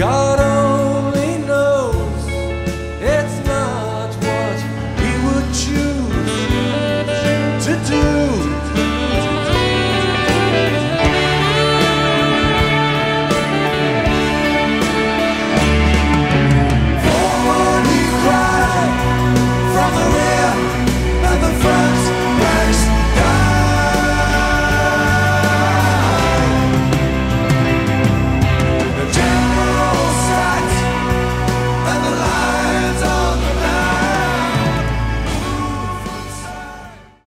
God